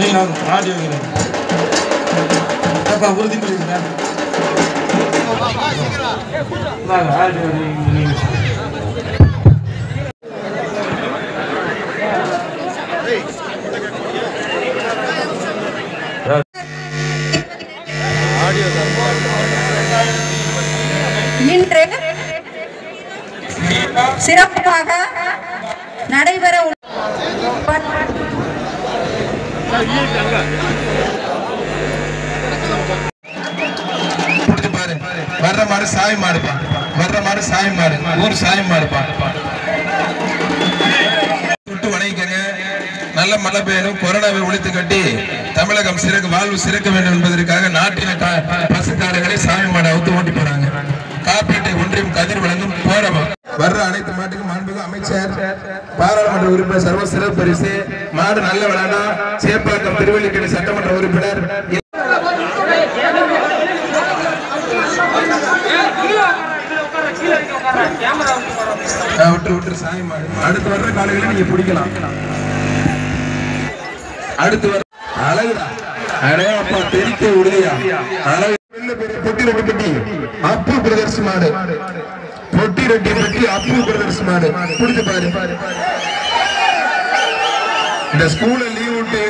நீங்க வாங்க வைக்கிறேன் அப்பா உறுதி பண்ணிருங்க இன்று சிறப்பாக நடைபெற உள்ள வர்ற மாடு சாய் மாடுப்பா. வர்ற மாடு சாய் மாடு. ஊர் சாய் மாடுப்பா. சுட்டு வணங்கிக்கங்க. நல்ல மழை பெய்யணும். கொரோனாவை ஒழித்து கட்டி தமிழகம் சிறக்க வாழ்வு சிறக்க வேண்டும் என்பதற்காக நாட்டின பசுக்காரர்களை பசுக்காடுகளை சாமி மாடு அவுத்து ஓட்டி போறாங்க. காப்பீட்டை ஒன்றியம் கதிர் வழங்கும் போறவம் வர்ற அனைத்து மாட்டுக்கும் மாண்புமிகு அமைச்சர் பாராளுமன்ற உறுப்பினர் சர்வ சிறப்பு பரிசு. மாடு நல்ல விளாண்டா சேப்பாக்கம் திருவள்ளிக்கேணி சட்டமன்ற உறுப்பினர். விட்டு விட்டு சாமி மாடு. அடுத்து வர்ற காலையில நீங்க பிடிக்கலாம். அடுத்து வர அழகுடா. அடே அப்பா தெரிக்க உறுதியா? அழகு. பொட்டி ரெட்டி பெட்டி. அப்பு பிரதர்ஸ் மாடு. பொட்டி ரெட்டி பெட்டி அப்பு பிரதர்ஸ் மாடு. புடிச்சு பாரு. இந்த ஸ்கூல்ல லீவ் விட்டு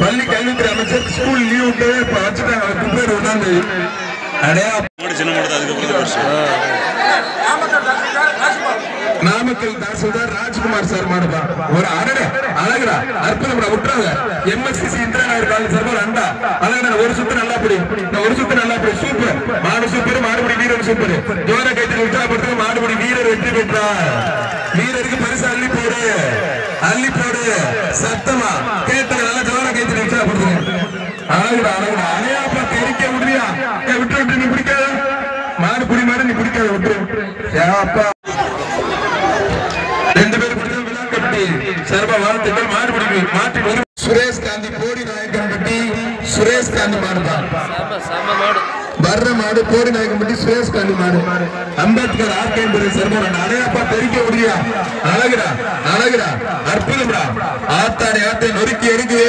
பள்ளி கல்வித்துறை அமைச்சர் ஸ்கூல் லீவ் விட்டு இப்ப வச்சுட்டாங்க குப்பையில உட்காந்து அடே அப்பா. சின்ன மாடு அதுக்கப்புறம் வருஷம் நாமக்கல் தாசில்தார் ராஜ்குமார் சார் மாடுபா. ஒரு அடடே அழகுடா அற்புதம்டா விட்டுறாங்க MSCC Indira Nair college sir ஒரு அண்டா. அழகுடா ஒரு சுத்து நல்லா படி இந்த ஒரு சுத்து நல்லா படி சூப்பர். மாடு சூப்பர் மாடுபடி வீரர் சூப்பர். ஜோர கைத்தில் உற்சாகப்படுத்த மாடுபடி வீரர் வெற்றி பெற்றார் வீரருக்கு பரிசு அள்ளி போடு அள்ளி போடு சத்தமா கேட்ட நல்லா ஜோர கைத்தில் உற்சாகப்படுத்துங்க அழகுடா அழகுடா அணையாப்பா தெரிக்க ஏ, விட்டு விட்டு நீ பிடிக்காத? மாடு புடி மாடு நீ பிடிக்காத விட்டு ஏப்பா ரெண்டு பேரும் விழாக்கட்டி சர்வ வாழ்த்துக்கள். மாடுபிடி மாட்டு வரும் சுரேஷ் காந்தி போடி நாயக்கன் பட்டி சுரேஷ் காந்தி மாடு தான். வர்ற மாடு போடி நாயக்கன் பட்டி சுரேஷ் காந்தி மாடு. அம்பேத்கர் ஆர்கேந்திர சர்மன் அடையாப்பா தெரிக்க முடியா அழகுடா அழகுடா அற்புதம்டா. ஆத்தாடி ஆத்தை நொறுக்கி எடுக்குது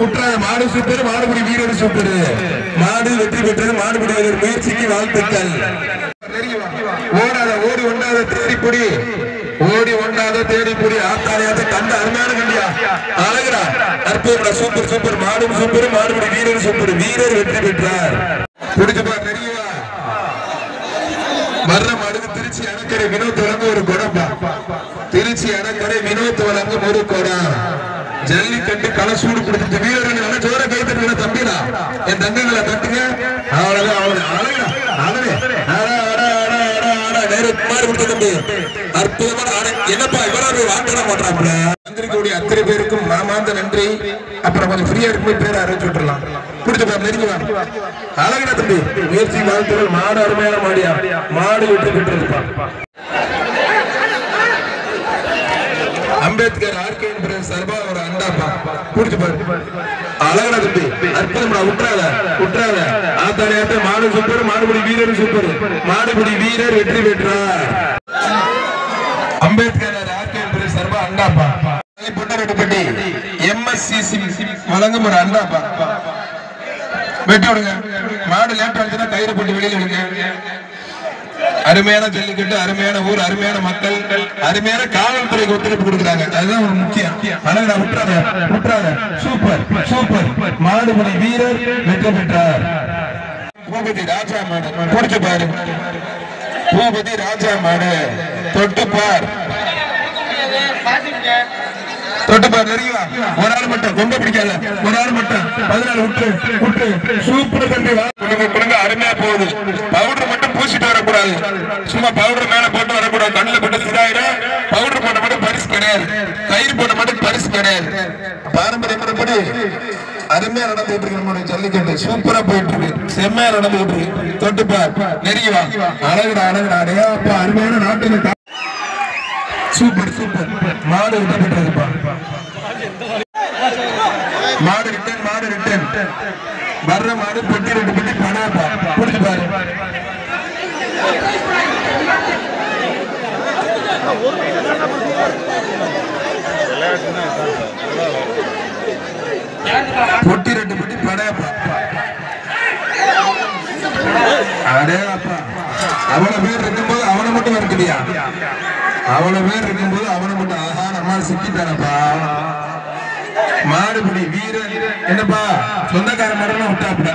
குற்றாலம் மாடு சூப்பர் மாடுபிடி வீரர் சூப்பர். மாடு வெற்றி பெற்றது மாடுபிடி வீரர் முயற்சிக்கு வாழ்த்துக்கள். ஓடாத ஓடி ஒண்டாத தேடி ஓடி ஒண்டாத தேடி ஆத்தாலையாத்த கண்ட அருமையான கண்டியா. அழகுடா. அற்புதம் சூப்பர் சூப்பர். மாடும் சூப்பர் மாடுபிடி வீரர் சூப்பர். வீரர் வெற்றி பெற்றார். புடிச்சு பார் தெரியவா வர்ற மடுகு திருச்சி அணக்கரை வினோத் வழங்கும் ஒரு குடம்பா திருச்சி அணக்கரை வினோத் வழங்கும் ஒரு குடம் ஜல்லிக்கட்டு கலசூடு கொடுத்து வீரர்கள் நல்லா ஜோர கை தட்டுங்க தம்பிடா. என் தங்கங்களை தட்டுங்க அவ்வளவுதான் அவ்வளவு அழகா அழகு அற்புதமான என்னப்பா இவரா போய் வாங்கட வந்திருக்கக்கூடிய அத்தனை பேருக்கும் மாமாந்த நன்றி. அப்புறம் கொஞ்சம் ஃப்ரீயா இருக்கும் பேரை அறிவிச்சு விட்டுறலாம் பிடிச்ச நெருங்கி வா அழகுடா தம்பி. முயற்சி வாழ்த்துகள் மாடு அருமையான மாடியா. மாடு விட்டு விட்டு இருப்பான் அம்பேத்கர் ஆர்கே சர்பா ஒரு அண்டாப்பா புடிச்சு பாரு. அழகடா தம்பி அற்புதம்டா. விட்டுறாத விட்டுறாத ஆத்தாடி மாடு சூப்பர் மாடுபடி வீரர் சூப்பர். மாடுபடி வீரர் வெற்றி பெற்றார். அம்பேத்கர் ஆர்கே அண்டாப்பா புட்டரெட்டுப்பட்டி எம்எஸ்சிசி வழங்கும் ஒரு அண்டாப்பா வெட்டி விடுங்க. மாடு லேட் ஆச்சுன்னா கயிறு போட்டு வெளியில விடுங்க. அருமையான ஜல்லிக்கட்டு அருமையான ஊர் அருமையான மக்கள் அருமையான காவல்துறைக்கு ஒத்துழைப்பு கொடுக்குறாங்க. அதுதான் ஒரு முக்கியம். அழகா விட்டுறாங்க விட்டுறாத சூப்பர் சூப்பர். மாடுபடி வீரர் வெற்றி பெற்றார். பூபதி ராஜா மாடு. குடிச்சு பாரு. பூபதி ராஜா மாடு. தொட்டு பார். தெரியுமா ஒரு ஆள் மட்டும். ரொம்ப பிடிக்காத. ஒரு ஆள் மட்டும். பதினாலு விட்டு விட்டு சூப்பர் தம்பி கொடுங்க குடுங்க குடுங்க. அருமையா போகுது. பூசிட்டு வரக்கூடாது. சும்மா பவுடர் மேல போட்டு வரக்கூடாது. கண்ணுல போட்டு சிதாயிடும் பவுடர் போட்ட மட்டும் பரிசு கிடையாது. கயிறு போட்ட மட்டும் பரிசு கிடையாது. பாரம்பரிய முறைப்படி அருமையா நடந்துட்டு இருக்கு நம்மளுடைய ஜல்லிக்கட்டு. சூப்பரா போயிட்டு இருக்கு. செம்மையா நடந்துட்டு இருக்கு. தொட்டு பார். நெருங்கி வா. அழகுடா அழகுடா. அடையா அப்பா அருமையான நாட்டு சூப்பர் சூப்பர். மாடு விட்டப்பட்டிருப்பா மாடு ரிட்டன் மாடு ரிட்டன் வர்ற மாடு பெட்டி ரெண்டு பெட்டி பணப்பா புடிச்சு பாரு பொட்டி ரெண்டு பொட்டி படையப்பா அடே அப்பா அவ்வளவு பேர் இருக்கும்போது அவனை மட்டும் இருக்குதியா அவ்வளவு பேர் இருக்கும்போது அவனை மட்டும் ஆஹா நம்ம சிக்கிட்டானப்பா. மாடுபிடி வீரன். என்னப்பா? சொந்தக்கார மட்டும் விட்டாப்புல.